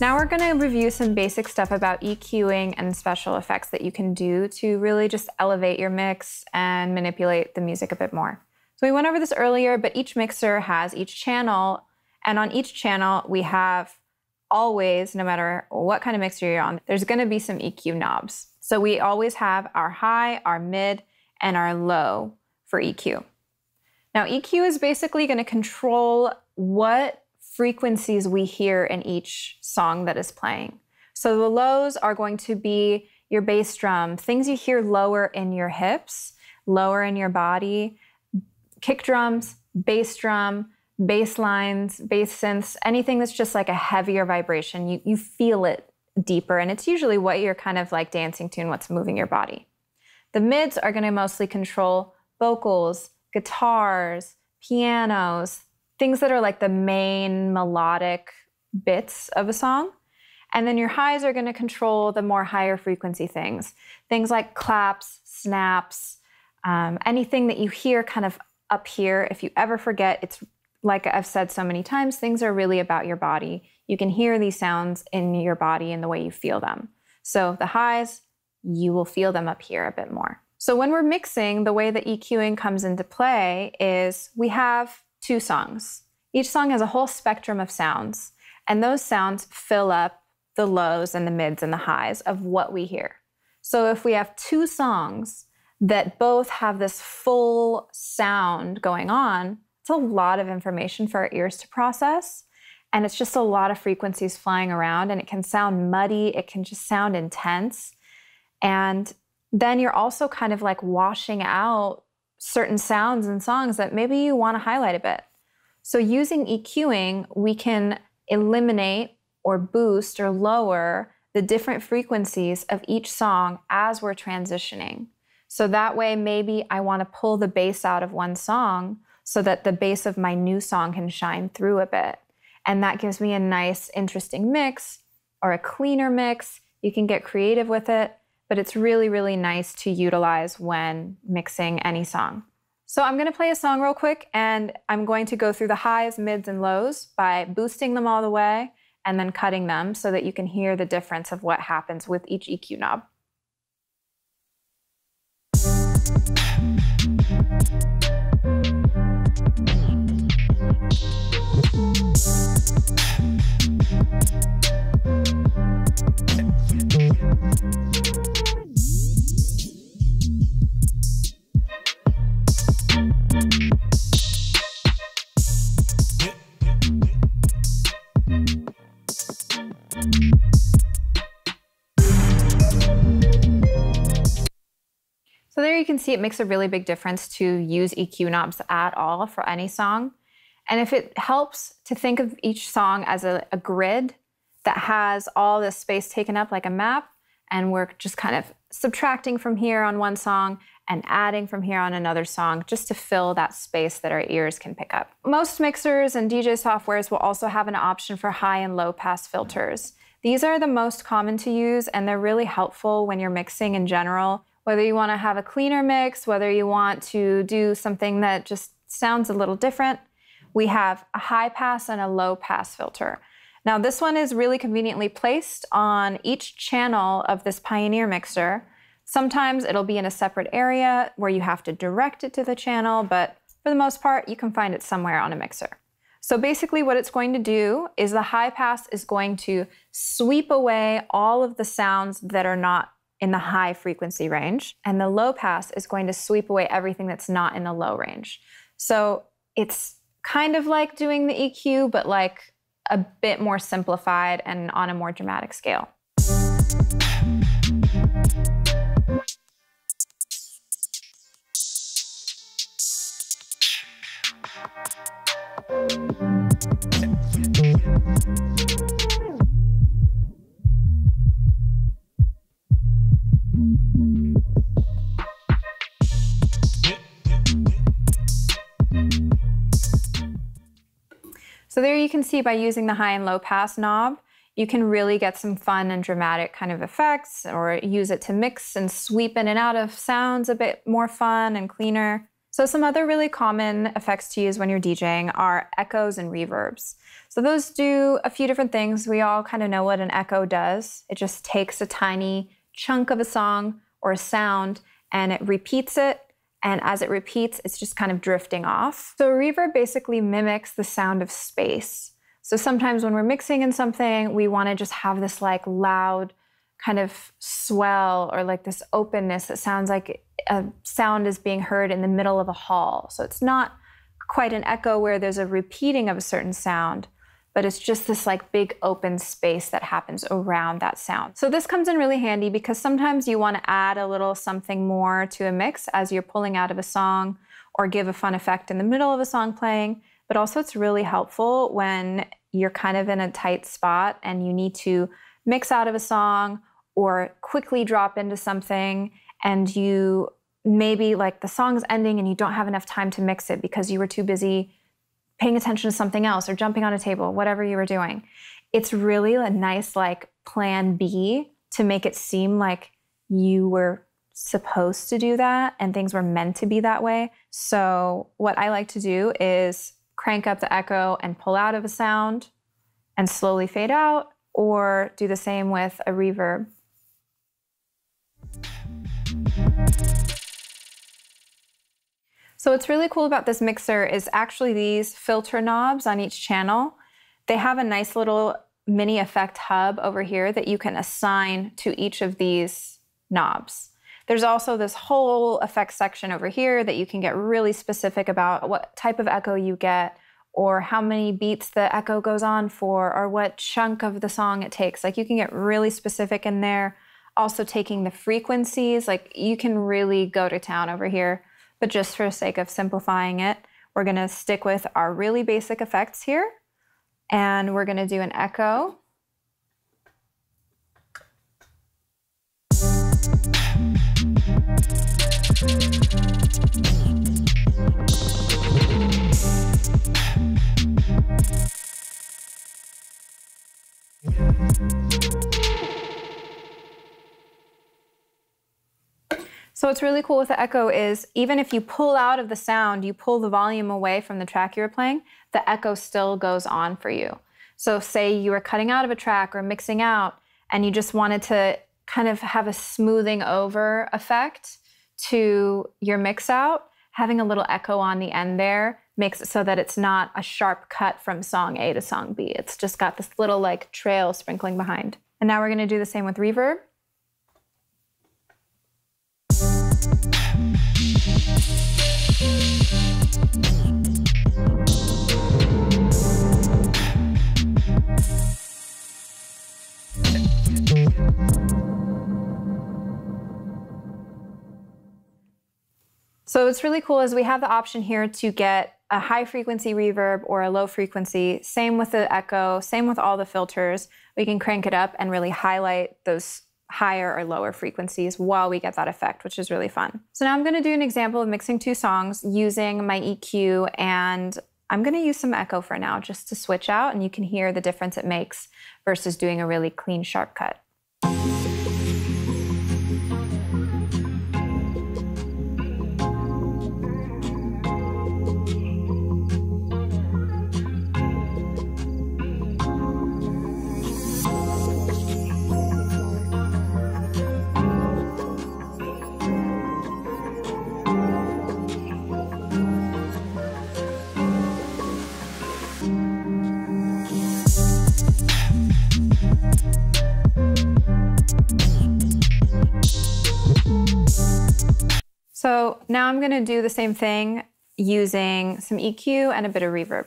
Now we're gonna review some basic stuff about EQing and special effects that you can do to really just elevate your mix and manipulate the music a bit more. So we went over this earlier, but each mixer has each channel, and on each channel we have always, no matter what kind of mixer you're on, there's gonna be some EQ knobs. So we always have our high, our mid, and our low for EQ. Now EQ is basically gonna control what frequencies we hear in each song that is playing. So the lows are going to be your bass drum, things you hear lower in your hips, lower in your body, kick drums, bass drum, bass lines, bass synths, anything that's just like a heavier vibration. You, you feel it deeper, and it's usually what you're kind of like dancing to and what's moving your body. The mids are going to mostly control vocals, guitars, pianos, things that are like the main melodic bits of a song. And then your highs are going to control the more higher frequency things, things like claps, snaps, um, anything that you hear kind of up here. If you ever forget, it's like I've said so many times, things are really about your body. You can hear these sounds in your body and the way you feel them. So the highs, you will feel them up here a bit more. So when we're mixing, the way that EQing comes into play is we have two songs. Each song has a whole spectrum of sounds, and those sounds fill up the lows and the mids and the highs of what we hear. So if we have two songs that both have this full sound going on, it's a lot of information for our ears to process. And it's just a lot of frequencies flying around, and it can sound muddy, it can just sound intense. And then you're also kind of like washing out certain sounds and songs that maybe you want to highlight a bit. So using EQing, we can eliminate or boost or lower the different frequencies of each song as we're transitioning. So that way, maybe I want to pull the bass out of one song so that the bass of my new song can shine through a bit. And that gives me a nice, interesting mix or a cleaner mix. You can get creative with it but it's really, really nice to utilize when mixing any song. So I'm gonna play a song real quick and I'm going to go through the highs, mids, and lows by boosting them all the way and then cutting them so that you can hear the difference of what happens with each EQ knob. So there you can see it makes a really big difference to use EQ knobs at all for any song. And if it helps to think of each song as a, a grid that has all this space taken up like a map, and we're just kind of subtracting from here on one song and adding from here on another song just to fill that space that our ears can pick up. Most mixers and DJ softwares will also have an option for high and low pass filters. These are the most common to use and they're really helpful when you're mixing in general whether you want to have a cleaner mix, whether you want to do something that just sounds a little different, we have a high pass and a low pass filter. Now, this one is really conveniently placed on each channel of this Pioneer mixer. Sometimes it'll be in a separate area where you have to direct it to the channel, but for the most part, you can find it somewhere on a mixer. So basically what it's going to do is the high pass is going to sweep away all of the sounds that are not in the high frequency range, and the low pass is going to sweep away everything that's not in the low range. So it's kind of like doing the EQ, but like a bit more simplified and on a more dramatic scale. So there you can see by using the high and low pass knob, you can really get some fun and dramatic kind of effects or use it to mix and sweep in and out of sounds a bit more fun and cleaner. So some other really common effects to use when you're DJing are echoes and reverbs. So those do a few different things. We all kind of know what an echo does. It just takes a tiny chunk of a song or a sound and it repeats it. And as it repeats, it's just kind of drifting off. So reverb basically mimics the sound of space. So sometimes when we're mixing in something, we want to just have this like loud kind of swell or like this openness that sounds like a sound is being heard in the middle of a hall. So it's not quite an echo where there's a repeating of a certain sound, but it's just this like big open space that happens around that sound. So this comes in really handy because sometimes you want to add a little something more to a mix as you're pulling out of a song or give a fun effect in the middle of a song playing. But also it's really helpful when you're kind of in a tight spot and you need to mix out of a song or quickly drop into something and you maybe like the song's ending and you don't have enough time to mix it because you were too busy paying attention to something else or jumping on a table, whatever you were doing. It's really a nice like plan B to make it seem like you were supposed to do that and things were meant to be that way. So, what I like to do is crank up the echo and pull out of a sound and slowly fade out, or do the same with a reverb. So what's really cool about this mixer is actually these filter knobs on each channel. They have a nice little mini effect hub over here that you can assign to each of these knobs. There's also this whole effects section over here that you can get really specific about what type of echo you get or how many beats the echo goes on for or what chunk of the song it takes. Like you can get really specific in there. Also taking the frequencies, like you can really go to town over here. But just for the sake of simplifying it, we're gonna stick with our really basic effects here. And we're gonna do an echo. So what's really cool with the echo is even if you pull out of the sound, you pull the volume away from the track you were playing, the echo still goes on for you. So say you were cutting out of a track or mixing out and you just wanted to kind of have a smoothing over effect to your mix out, having a little echo on the end there makes it so that it's not a sharp cut from song A to song B. It's just got this little like trail sprinkling behind. And now we're gonna do the same with reverb. So what's really cool is we have the option here to get a high frequency reverb or a low frequency. Same with the echo, same with all the filters. We can crank it up and really highlight those higher or lower frequencies while we get that effect, which is really fun. So now I'm gonna do an example of mixing two songs using my EQ and I'm gonna use some echo for now just to switch out and you can hear the difference it makes versus doing a really clean sharp cut. So now I'm gonna do the same thing using some EQ and a bit of reverb.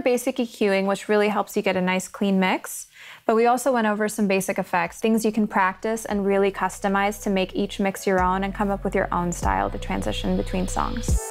Basic EQing, which really helps you get a nice clean mix. But we also went over some basic effects, things you can practice and really customize to make each mix your own and come up with your own style to transition between songs.